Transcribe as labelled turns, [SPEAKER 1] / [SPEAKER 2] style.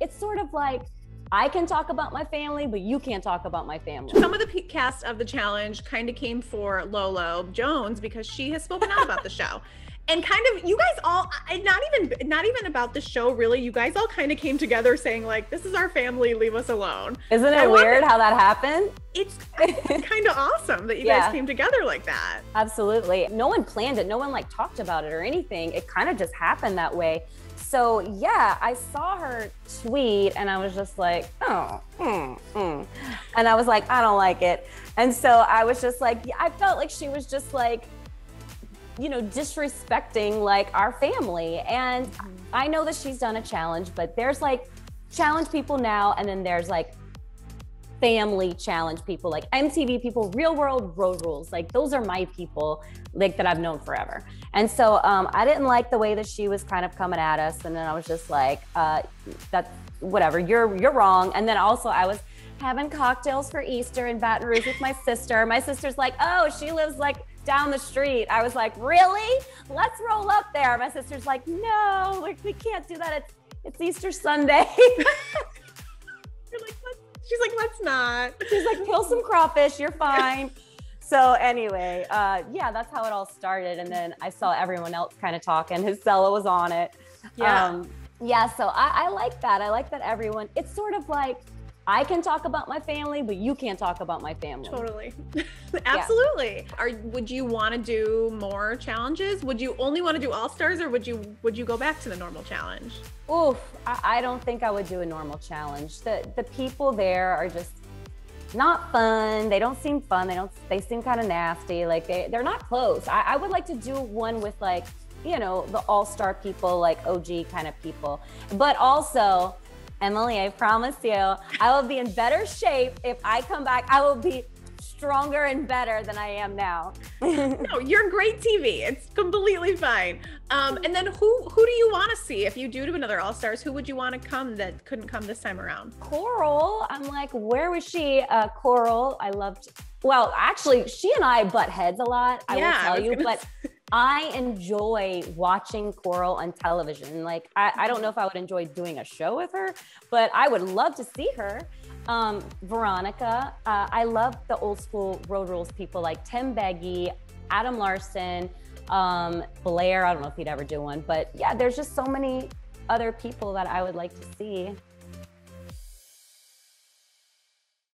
[SPEAKER 1] it's sort of like I can talk about my family, but you can't talk about my family.
[SPEAKER 2] Some of the cast of the challenge kind of came for Lolo Jones because she has spoken out about the show. And kind of you guys all not even not even about the show really you guys all kind of came together saying like this is our family leave us alone.
[SPEAKER 1] Isn't it weird how that happened?
[SPEAKER 2] It's, it's kind of awesome that you yeah. guys came together like that.
[SPEAKER 1] Absolutely. No one planned it. No one like talked about it or anything. It kind of just happened that way so yeah, I saw her tweet and I was just like, oh, mm, mm. and I was like, I don't like it. And so I was just like, I felt like she was just like, you know, disrespecting like our family. And I know that she's done a challenge, but there's like challenge people now, and then there's like family challenge people like MTV people, real world road rules. Like those are my people like that I've known forever. And so um, I didn't like the way that she was kind of coming at us. And then I was just like, uh, that's whatever, you're, you're wrong. And then also I was having cocktails for Easter in Baton Rouge with my sister. My sister's like, oh, she lives like down the street. I was like, really? Let's roll up there. My sister's like, no, like we can't do that. It's, it's Easter Sunday.
[SPEAKER 2] You're like, let's She's like, let's not.
[SPEAKER 1] She's like, kill some crawfish. You're fine. so anyway, uh, yeah, that's how it all started. And then I saw everyone else kind of talking. His Hiscella was on it.
[SPEAKER 2] Yeah. Um,
[SPEAKER 1] yeah. So I, I like that. I like that everyone. It's sort of like I can talk about my family, but you can't talk about my family.
[SPEAKER 2] Totally. Absolutely. Yeah. Are would you want to do more challenges? Would you only want to do all stars or would you would you go back to the normal challenge?
[SPEAKER 1] Oof, I, I don't think I would do a normal challenge. The the people there are just not fun. They don't seem fun. They don't they seem kind of nasty. Like they, they're not close. I, I would like to do one with like, you know, the all-star people, like OG kind of people. But also Emily, I promise you, I will be in better shape if I come back. I will be stronger and better than I am now.
[SPEAKER 2] no, you're great TV. It's completely fine. Um, and then who who do you want to see if you do do another All Stars? Who would you want to come that couldn't come this time around?
[SPEAKER 1] Coral. I'm like, where was she? Uh, Coral. I loved. Well, actually, she and I butt heads a lot. I yeah, will tell you, but. I enjoy watching Coral on television. Like, I, I, don't know if I would enjoy doing a show with her, but I would love to see her. Um, Veronica, uh, I love the old school road rules people like Tim Beggy, Adam Larson, um, Blair. I don't know if he'd ever do one, but yeah, there's just so many other people that I would like to see.